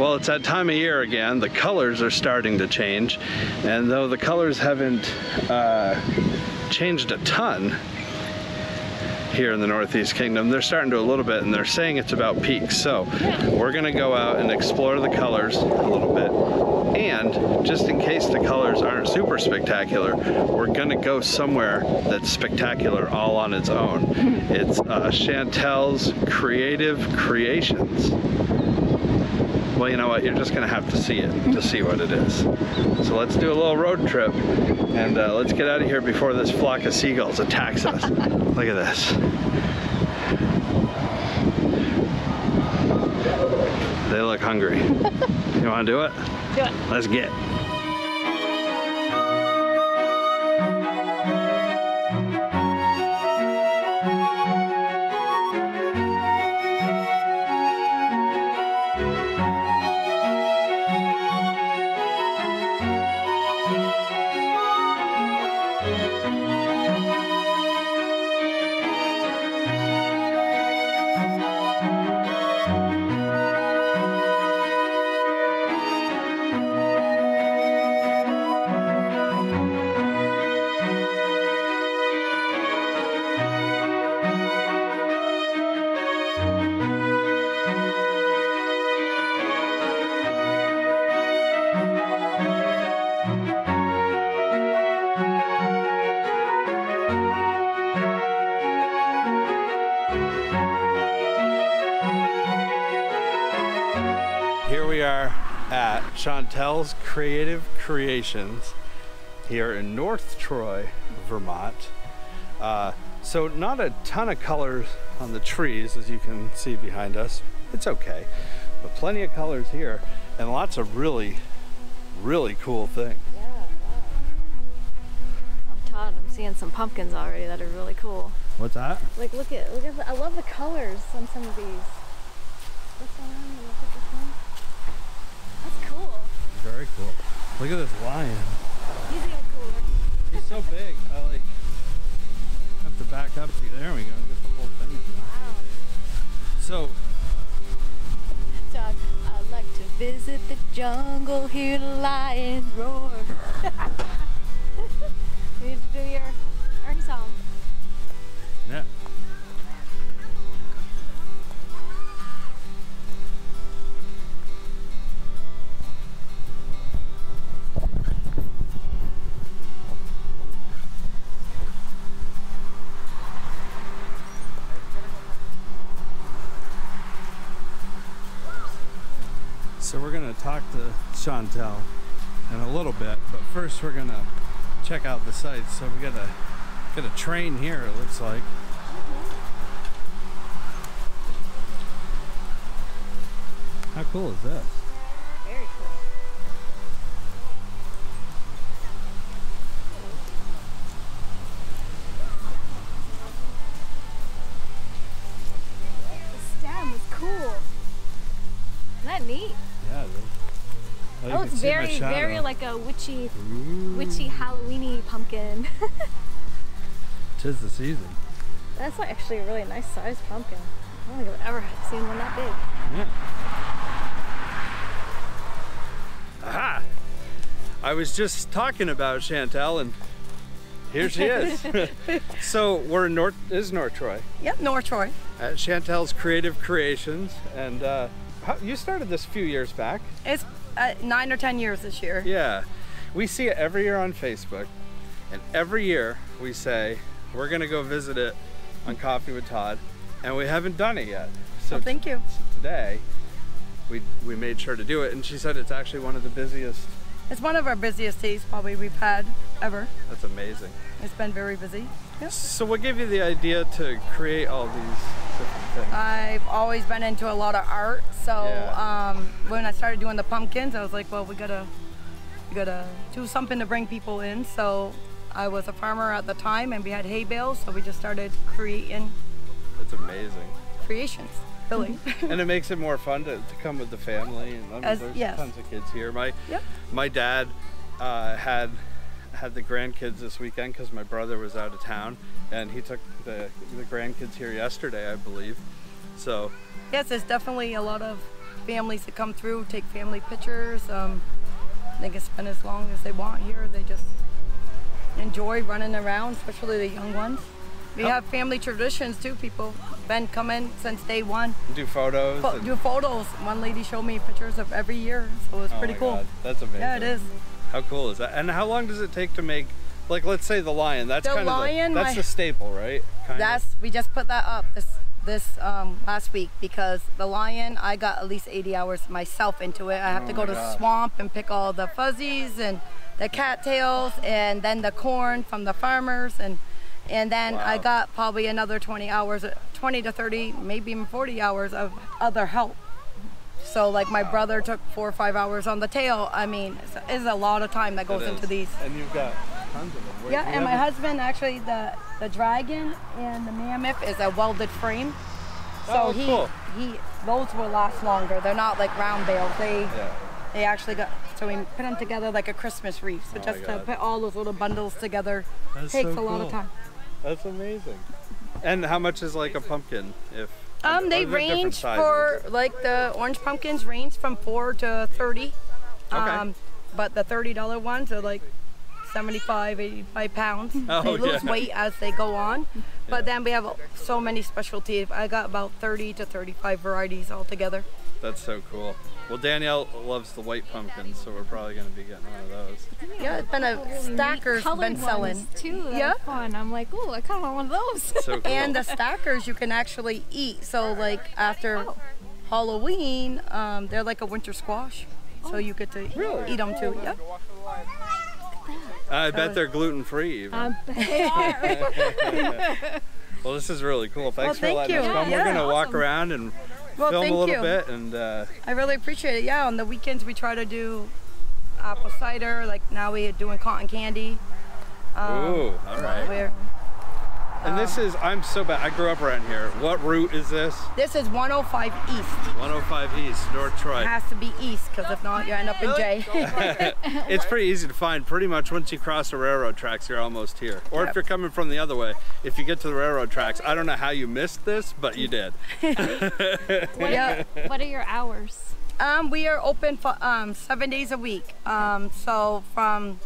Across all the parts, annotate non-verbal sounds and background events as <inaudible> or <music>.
Well, it's that time of year again. The colors are starting to change. And though the colors haven't uh, changed a ton here in the Northeast Kingdom, they're starting to a little bit and they're saying it's about peaks. So we're gonna go out and explore the colors a little bit. And just in case the colors aren't super spectacular, we're gonna go somewhere that's spectacular all on its own. It's uh, Chantel's Creative Creations. Well, you know what? You're just gonna have to see it to see what it is. So let's do a little road trip and uh, let's get out of here before this flock of seagulls attacks us. Look at this. They look hungry. you wanna do it? Do it. Let's get. At Chantel's Creative Creations here in North Troy, Vermont. Uh, so not a ton of colors on the trees as you can see behind us. It's okay, but plenty of colors here and lots of really, really cool things. Yeah, wow. I'm Tod. I'm seeing some pumpkins already that are really cool. What's that? Like, look at, look at, the, I love the colors on some of these. This one, look at this one. That's cool. Very cool. Look at this lion. He's even cooler. He's so big. I like have to back up. to There we go. Get the whole thing. in. Wow. So Tod, uh, I like to visit the jungle, hear the lion roar. <laughs> Chantel in a little bit, but first we're gonna check out the sights. So we got a got a train here. It looks like. How cool is this? Like a witchy, Ooh, witchy Halloweeny pumpkin. <laughs> Tis the season. That's like actually a really nice sized pumpkin. I don't think I've ever seen one that big. Yeah. Aha! I was just talking about Chantel and here she is. <laughs> <laughs> so we're in North is North Troy Yep, North Troy. at Chantel's Creative Creations and uh, how, you started this a few years back. It's uh, nine or ten years this year. Yeah. We see it every year on Facebook and every year we say we're gonna go visit it on Coffee with Tod and we haven't done it yet. So Well, thank you. So today, we we made sure to do it, and she said it's actually one of the busiest. It's one of our busiest days probably we've had ever. That's amazing. It's been very busy. Yep. So, what gave you the idea to create all these different things? I've always been into a lot of art, so Yeah. um, when I started doing the pumpkins, I was like, well, we gotta, we gotta do something to bring people in. So I was a farmer at the time, and we had hay bales, so we just started creating It's amazing, creations. Really. <laughs> and it makes it more fun to, to come with the family. And I mean, As- there's yes. tons of kids here. My Yep. my dad uh, had had the grandkids this weekend because my brother was out of town, and he took the the grandkids here yesterday, I believe. So yes, there's definitely a lot of families that come through, take family pictures. Um, they can spend as long as they want here. They just enjoy running around, especially the young ones. We have family traditions too. People been coming since day one. Do photos. Fo- do photos. One lady showed me pictures of every year, so it's Oh pretty cool. God, That's amazing. Yeah, it is. How cool is that? And how long does it take to make, like, let's say the lion? That's The kind of lion, the, that's my- the staple, right? Kind of. That's we just put that up this this um, last week because the lion I got at least 80 hours myself into it. I have to Oh go to gosh. swamp and pick all the fuzzies and the cattails and then the corn from the farmers and and then I got probably another 20 hours, 20 to 30, maybe even 40 hours of other help. So like my brother took four or five hours on the tail. I mean, it's, it's a lot of time that goes into these. And you've got tons of them. Wait, Yeah, and my husband actually the the dragon and the mammoth is a welded frame. So Oh, he cool. he those will last longer. They're not like round bales. They Yeah. they actually got so we put them together like a Christmas wreath. So Oh just to put all those little bundles together That's takes so a lot of time. That's amazing. And how much is like a pumpkin? If Um, they range for like the orange pumpkins range from four to thirty. Okay. Um, but the thirty dollar ones are like 75, 85 pounds. <laughs> Oh, they lose yeah. weight as they go on. But then we have so many specialties. I got about 30 to 35 varieties altogether. That's so cool. Well, Danielle loves the white pumpkins, so we're probably going to be getting one of those. Yeah, it's been a stacker's Colored been selling. ones, too. That Yeah. fun. I'm like, oh, I kind of want one of those. So <laughs> cool. And the stackers you can actually eat. So like after Oh. Halloween, um, they're like a winter squash. So you get to Really? eat them too. Yep. I bet they're gluten free. Um, they are. <laughs> well, this is really cool. Thanks for thank letting us come. Yeah. We're gonna walk around and Well, film thank a little you. bit, and uh, I really appreciate it. Yeah, on the weekends we try to do apple cider. Like now we're doing cotton candy. Um, ooh, all right. We're, And this is I'm so bad. I grew up around here. What route is this? this is 105 East. 105 East, North Troy. It has to be east because if not, you end up in Jay. <laughs> <laughs> It's pretty easy to find. Pretty much once you cross the railroad tracks, you're almost here. Or if you're coming from the other way, if you get to the railroad tracks, I don't know how you missed this, but you did. <laughs> what, Yeah. are, what are your hours? Um, we are open for um, seven days a week. Um, so from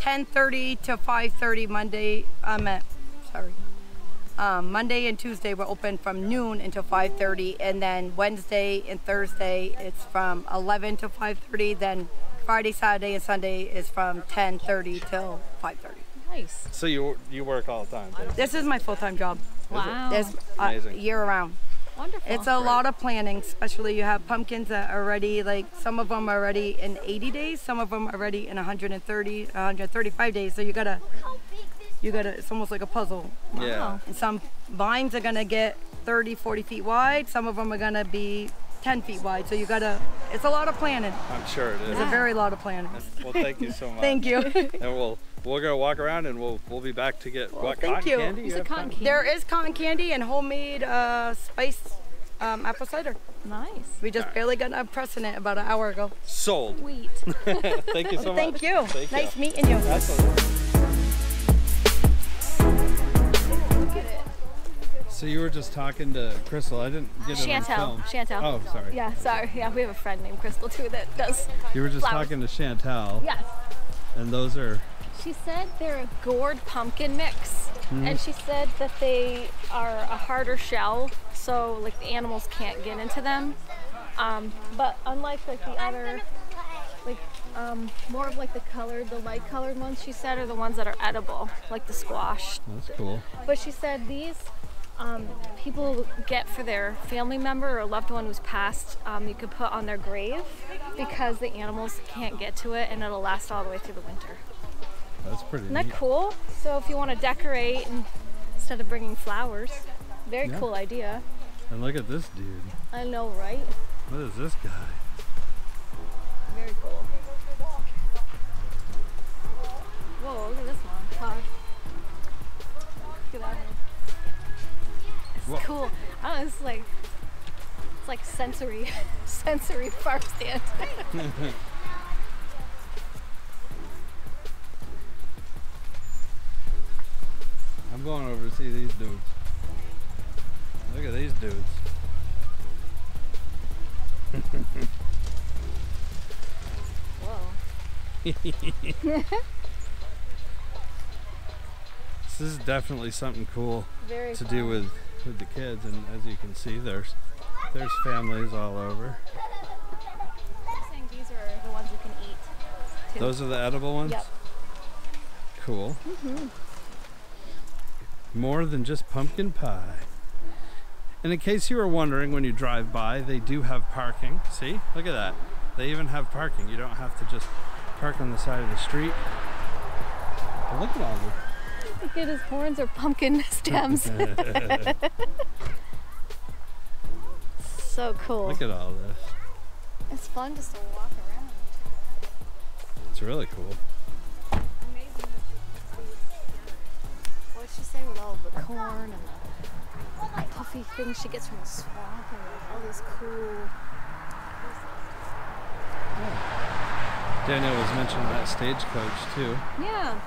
10:30 to 5:30 Monday. I'm at sorry. Um, Monday and Tuesday we're open from noon until 5:30, and then Wednesday and Thursday it's from 11 to 5:30. Then Friday, Saturday, and Sunday is from 10:30 till 5:30. Nice. So you you work all the time. basically. This is my full-time job. Wow. It's uh, Amazing. year round. Wonderful. It's a lot of planning, especially you have pumpkins that are ready, like some of them are ready in 80 days, some of them are ready in 130, 135 days. So you gotta, you gotta, it's almost like a puzzle. Yeah. And some vines are gonna get 30, 40 feet wide, some of them are gonna be 10 feet wide. So you gotta, it's a lot of planning. I'm sure it is. It's a very lot of planning. Well, thank you so <laughs> much. Thank you. <laughs> And we'll we're gonna walk around and we'll we'll be back to get what thank cotton you. candy. You cotton cotton- candy? there is cotton candy and homemade uh, spiced um, apple cider. Nice. We just barely got a pressing it about an hour ago. Sold. Sweet. <laughs> Thank you so much. Thank you. Thank nice you. meeting you. Excellent. So you were just talking to Crystal. I didn't get it on film. Chantel. Oh, sorry. Yeah, sorry. Yeah, we have a friend named Crystal too that does. You were just flowers. talking to Chantel, Yes. and those are She said they're a gourd pumpkin mix. And she said that they are a harder shell, so like the animals can't get into them. Um, but unlike like the other, like um, more of like the colored, the light colored ones, she said are the ones that are edible, like the squash. that's cool. But she said these um, people get for their family member or loved one who's passed, um, you could put on their grave because the animals can't get to it and it'll last all the way through the winter. That's pretty Isn't that neat. cool? So if you want to decorate and, instead of bringing flowers, very Yeah. cool idea. And look at this dude. I know, right? What is this guy? Very cool. Whoa, look at this one. Tod. Look at that Whoa. cool. I don't know, it's like it's like sensory <laughs> sensory farm stand. <laughs> I'm going over to see these dudes. Look at these dudes. Whoa. <laughs> This is definitely something cool Very to fun. do with with the kids, and as you can see, there's there's families all over. These are the ones you can eat. Too. Those are the edible ones. Yep. Cool. Mm-hmm. More than just pumpkin pie. And in case you were wondering when you drive by, they do have parking. See? Look at that. They even have parking. You don't have to just park on the side of the street. But look at all the Look at his horns are pumpkin <laughs> stems. <laughs> so cool. look at all this. It's fun just to walk around. It's really cool. Amazing. What did she say with all the corn and the puffy things she gets from the swamp and all these cool. Yeah. Daniel was mentioning that stagecoach too. Yeah.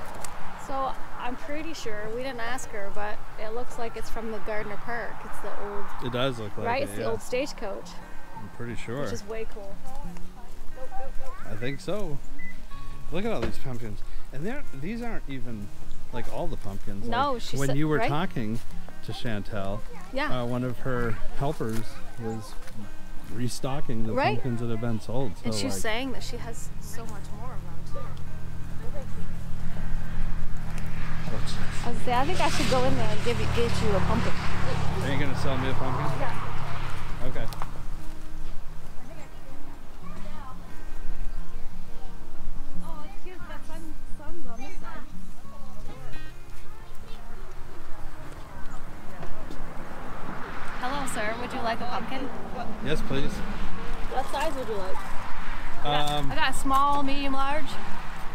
So I'm pretty sure we didn't ask her, but it looks like it's from the Gardner Park. It's the old, It does look like right? it. It's the yeah. old stagecoach, I'm pretty sure. which is way cool. I think so. Look at all these pumpkins, and they're these aren't even like all the pumpkins. No, like, she when said- you were right? talking to Chantel, Yeah. uh, one of her helpers was restocking the Right. pumpkins that have been sold. So and she's like, saying that she has so much more of them too. What's? I, was say, I think I should go in there and give you, get you a pumpkin. Are you gonna sell me a pumpkin? Yeah. Okay. Oh, it's cute. That sun, sun's on this side. Hello, sir. Would you like a pumpkin? Yes, please. What size would you like? I got, Um, I got a small, medium, large,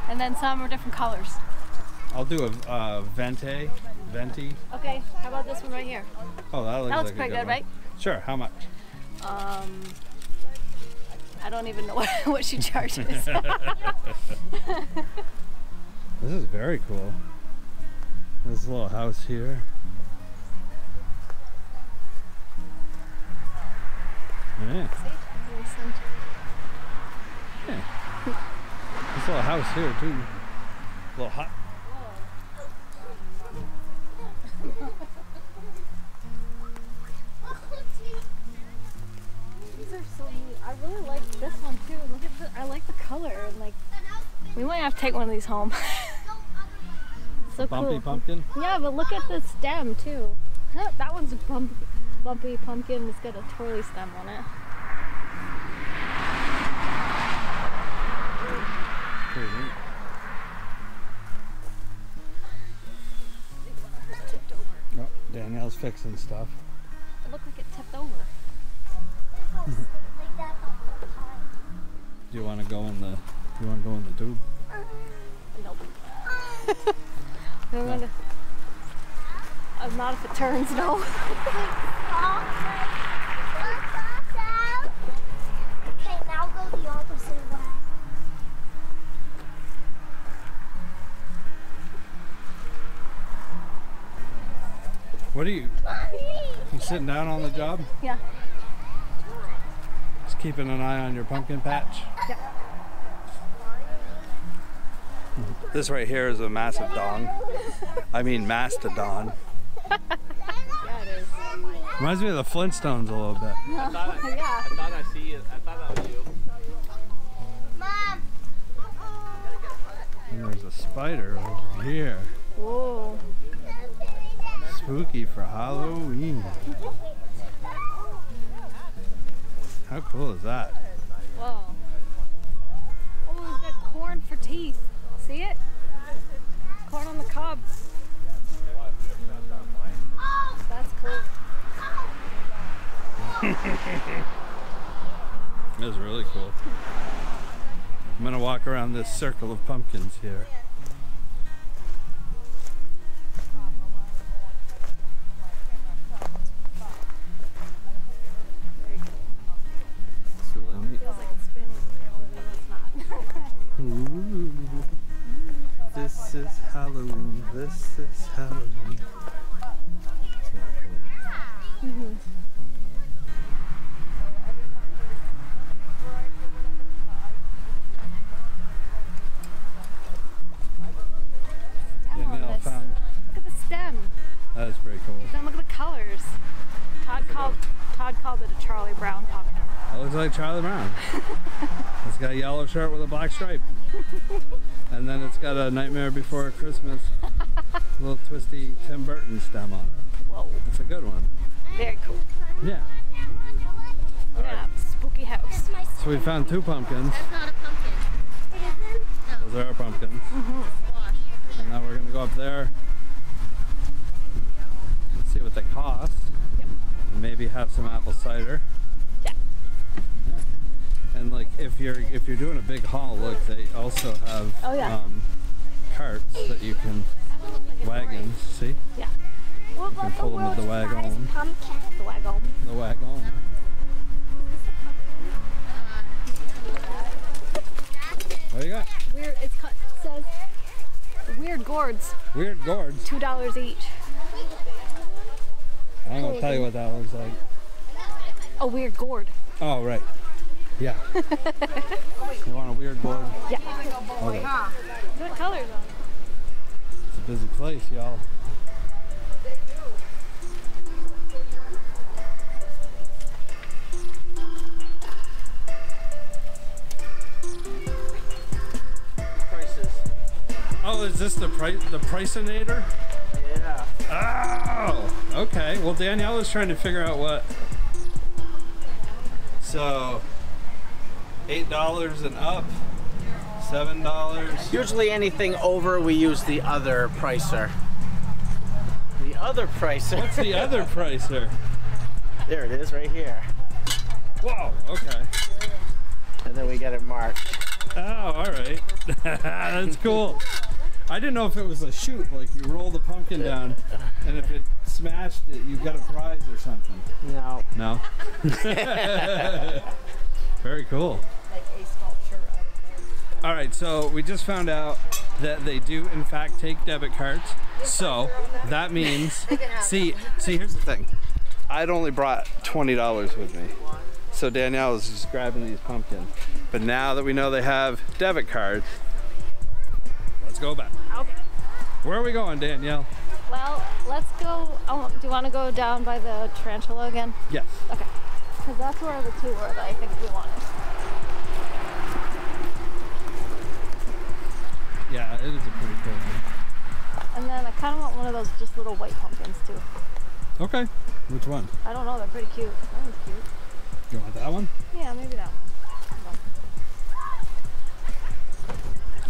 and then some are different colors. I'll do a uh, vente, venti. Okay, how about this one right here? Oh, that looks That looks like a pretty good, good, one. right? Sure. How much? Um, I don't even know what, <laughs> what she charges. <laughs> This is very cool. This little house here. Yeah. This little house here too. A little hot. Neat. I really like this one too. Look at the, I like the color and like we might have to take one of these home. <laughs> so Bumpy cool. pumpkin. Yeah, but look at the stem too. That one's a bump, bumpy pumpkin. It's got a twirly stem on it. Oh, Danielle's fixing stuff. Do you want to go in the? You want to go in the tube? Nope. <laughs> I'm gonna. I'm not if it turns. No. Okay, now go the opposite way. What are you? You sitting down on the job? Yeah. Just keeping an eye on your pumpkin patch. Yeah. This right here is a massive dong. I mean mastodon. Yeah, it is. Reminds me of the Flintstones a little bit. <laughs> Oh, yeah. I thought I see it. I thought that was you. Mom, And there's a spider over here. Whoa. Spooky for Halloween. How cool is that? Whoa. Oh, we've got corn for teeth. See it? Corn on the cob. That's cool. <laughs> That's really cool. I'm gonna walk around this circle of pumpkins here. Shirt with a black stripe. <laughs> And then it's got a Nightmare Before Christmas <laughs> little twisty Tim Burton stem on it. Whoa, It's a good one. very cool. Yeah. We're gonna have a spooky house. So we found two pumpkins. That's not a pumpkin. It isn't? Those are our pumpkins. And now we're gonna go up there. and See what they cost. And maybe have some apple cider. And like if you're if you're doing a big haul, look, they also have Oh, yeah. um, carts that you can wagons. See, Yeah, What can about pull the 'em with the wagon. pumpkin? the wagon. the wagon. What do you got? Weird. It's cut. It says weird gourds, Weird gourds. two dollars each. I'm gonna tell you what that looks like. A weird gourd. Oh right. Yeah. <laughs> you want a weird board? Yeah. Okay. What colors on? It's a busy place, y'all. Oh, is this the price the pricinator? Yeah. Oh, okay. Well, Danielle was trying to figure out what. So, eight dollars and up, seven dollars. Usually anything over, we use the other pricer. The other pricer. What's the other <laughs> pricer? There it is, right here. Whoa. Okay. And then we get it marked. Oh, all right. <laughs> That's cool. I didn't know if it was a shoot, like you roll the pumpkin down, and if it smashed it, you got a prize or something. No. No. <laughs> Very cool. All right, so we just found out that they do in fact take debit cards. So that means, <laughs> see, see, here's the thing. I'd only brought twenty dollars with me, so Danielle was just grabbing these pumpkins. But now that we know they have debit cards, let's go back. Okay. Where are we going, Danielle? Well, let's go. Oh, do you want to go down by the tarantula again? Yes. Okay. Because that's where the two were that I think we wanted. Yeah, it is a pretty cool one. And then I kind of want one of those just little white pumpkins too. Okay. Which one? I don't know. They're pretty cute. That one's cute. You want that one? Yeah, maybe that one.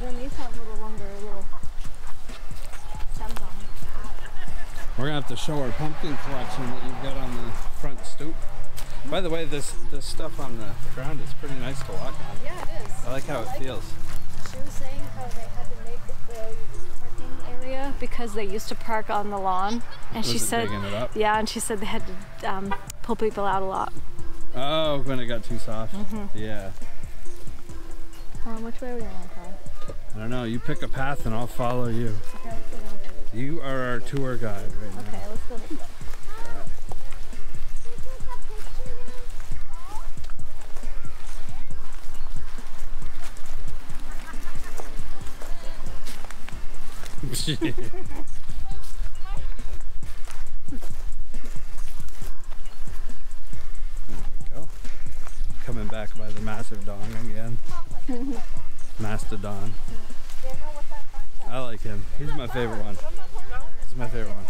Then these have little longer little stems on them. We're gonna have to show our pumpkin collection that you've got on the front stoop. By the way, this this stuff on the ground is pretty nice to walk on. Yeah, it is. I like how it feels. She was saying how they had to make the parking area because they used to park on the lawn, and she Was it said, yeah, and she said they had to um, pull people out a lot. Oh, when it got too soft. Yeah. Um, which way are we going, Tod? I don't know. You pick a path and I'll follow you. Okay, let's go down. You are our tour guide right now. Okay, let's go go. Coming back by the massive dong again. Mastodon. I like him. He's my favorite one. He's my favorite one.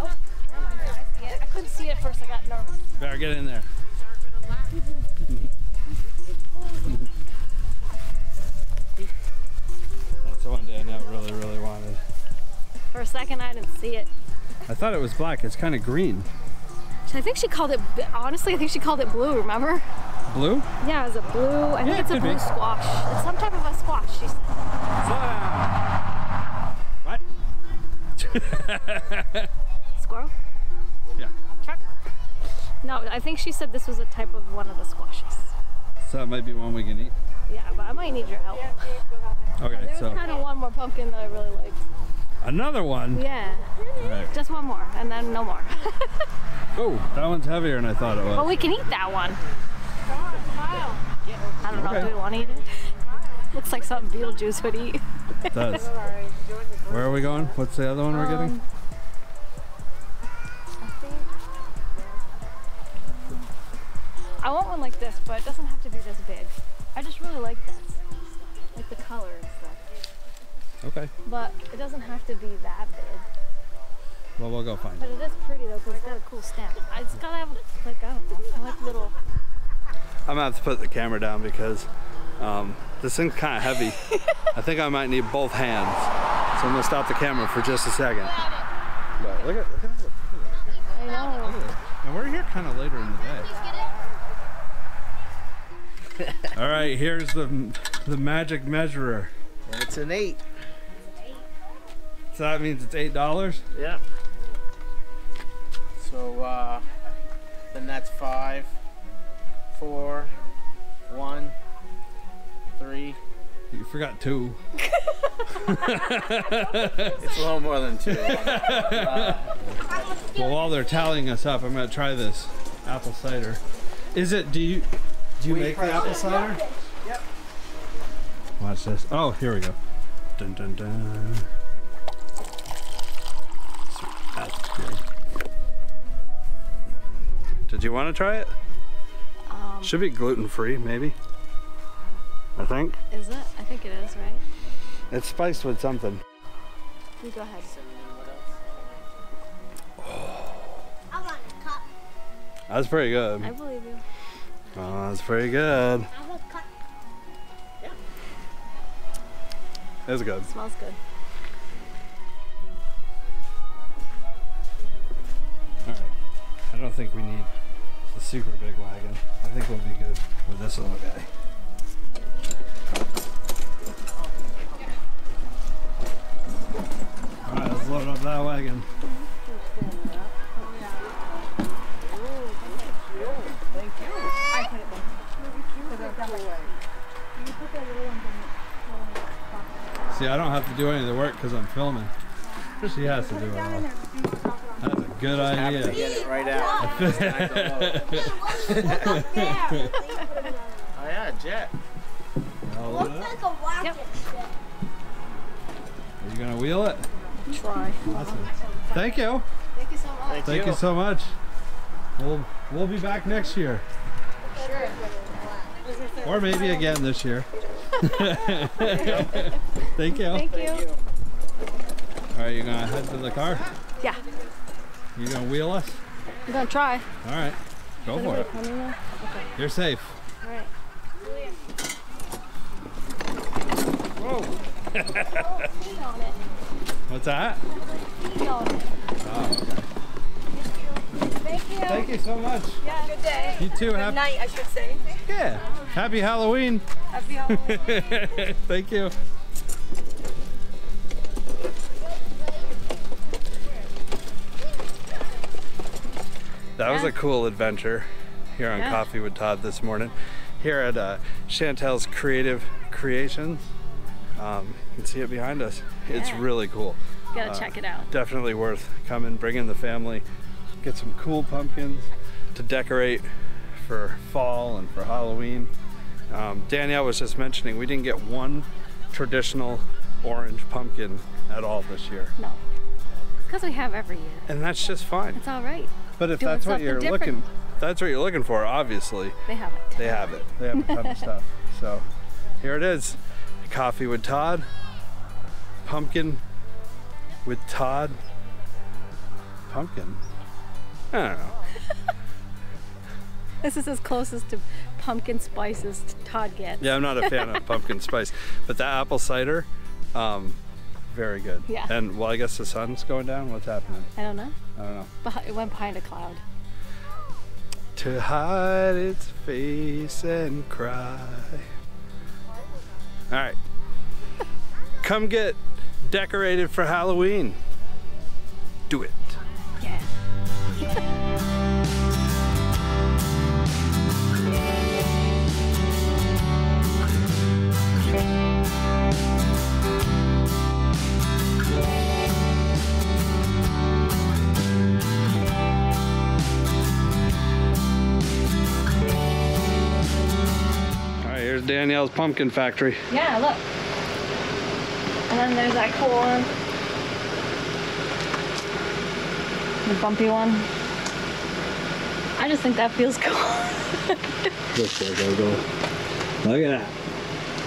Oh, never mind. I see it. I couldn't see it at first. I got nervous. Better get in there. A second, I didn't see it. I thought it was black. It's kind of green. I think she called it. Honestly, I think she called it blue. Remember? Blue? Yeah, it was a blue. I think it's it a blue be. squash. It's some type of a squash. She said. What? <laughs> <laughs> Squirrel. Yeah. Chuck. No, I think she said this was a type of one of the squashes. So that might be one we can eat. Yeah, but I might need your help. Okay, There was so kind of one more pumpkin that I really liked. Another one. Yeah, right. just one more, and then no more. <laughs> Oh, that one's heavier than I thought it but was. we can eat that one. I don't know. Okay. Do we want to eat it? <laughs> Looks like something Beetlejuice would eat. It does. <laughs> Where are we going? What's the other one we're getting? Um, I want one like this, but it doesn't have to be this big. I just really like this. Like the color and stuff. Okay. But it doesn't have to be that big. Well, we'll go find But it. it is pretty though, because it's got a cool stem. I- It's gotta have, like, I don't know, I like little. I'm gonna have to put the camera down because um, this thing's kind of heavy. <laughs> I think I might need both hands. So I'm gonna stop the camera for just a second. But look at, look at, look I know. And we're here kind of later in the day. <laughs> All right, here's the the magic measurer. It's an eight. So that means it's eight dollars. Yep. So uh, then that's five, four, one, three. You forgot two. <laughs> It's a little more than two. Well, while they're tallying us up, I'm gonna try this apple cider. Is it? Do you do you make the apple cider? Yep. Watch this. Oh, here we go. Dun dun dun. Did you want to try it? Um, Should be gluten free, maybe. I think is it? I think it is, right? it's spiced with something. You go ahead. I want a cup. That's pretty good. I believe you. Oh, that's pretty good. I want a cup. It's good. smells good. Don't think we need the super big wagon. I think we'll be good with this little guy. Alright, let's load up that wagon. See, I don't have to do any of the work because I'm filming. She has to do it all. That's a good Have to idea. get it right out. <laughs> Stack the load. oh yeah, jet. I'll load it up. Like a rocket Yep. ship. Are you gonna wheel it? Try. Awesome. Thank you. Thank you so much. Thank, Thank you so much. We'll we'll be back next year. Sure. Or maybe again this year. <laughs> Thank you. Thank you. All right, you gonna head to the car? Yeah. You gonna wheel us? I'm gonna try. All right, go for it. Know. You're safe. All right. Whoa. Key on it. What's that? Key on it. Oh, okay. Thank you. Thank you so much. Yeah. Good day. You too. Happy, Night, I should say. yeah. Happy Halloween. Happy Halloween. <laughs> Thank you. That was a cool adventure here on Yeah. Coffee with Tod this morning. Here at uh, Chantel's Creative Creations. Um, you can see it behind us. It's really cool. Gotta Uh, check it out. Definitely worth coming, bringing the family, get some cool pumpkins to decorate for fall and for Halloween. Um, Danielle was just mentioning we didn't get one traditional orange pumpkin at all this year, No. Because we have every year. and that's just fine. It's all right. But if that's what you're different. looking, that's what you're looking for. Obviously, They have it. they have it. They have a ton of stuff. <laughs> So here it is, coffee with Tod, pumpkin with Tod, pumpkin. I don't know. <laughs> This is as closest to pumpkin spices Tod gets. Yeah, I'm not a fan of <laughs> pumpkin spice, but that apple cider, um, very good. Yeah. And well, I guess the sun's going down. What's happening? I don't know. I don't know. Behi- It went behind a cloud. To hide its face and cry. All right. Come get decorated for Halloween. Do it. Danielle's pumpkin factory. Yeah, look. And then there's that cool one. The bumpy one. I just think that feels <laughs> cool. This way, go, go. Look at that.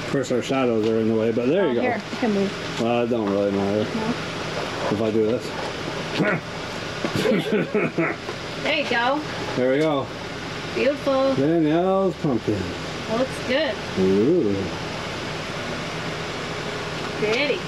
Of course, our shadows are in the way, but there oh, you go. Oh, Here, you can move. Well, it don't really matter if I do this. <laughs> There you go. There we go. Beautiful. Danielle's pumpkin. Looks good. Ooh. Pretty.